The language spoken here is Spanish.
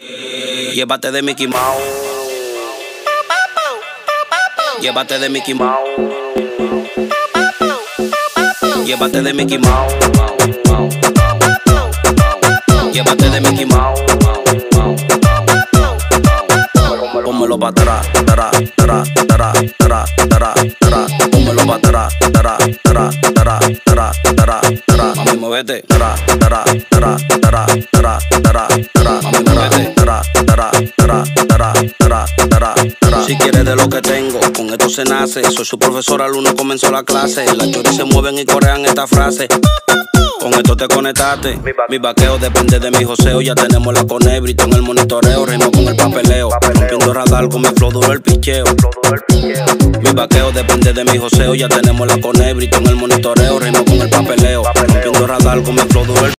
Llévate de Mickey Mouse. Llévate de Mickey Mouse. Llévate de Mickey Mouse. Llévate de Mickey Mouse. Pónmelo pa' atrás, atrás, atrás, atrás, atrás, atrás, atrás. Pónmelo pa' atrás, atrás, atrás, atrás, atrás, atrás, atrás. Mami, muévete. Atrás, atrás, atrás, atrás, atrás, atrás, atrás. Mami, muévete. Si quieres de lo que tengo, con esto se nace. Soy su profesor, alumno comenzó la clase. Las choris se mueven y corean esta frase. Con esto te conectaste. Mi vaqueo depende de mi joseo. Ya tenemos la conebrito en el monitoreo. Ritmo con el papeleo. Rompiendo radar con mi flow duro el picheo. Mi vaqueo depende de mi joseo. Ya tenemos la conebrito en el monitoreo. Ritmo con el papeleo. Rompiendo radar con mi flow duro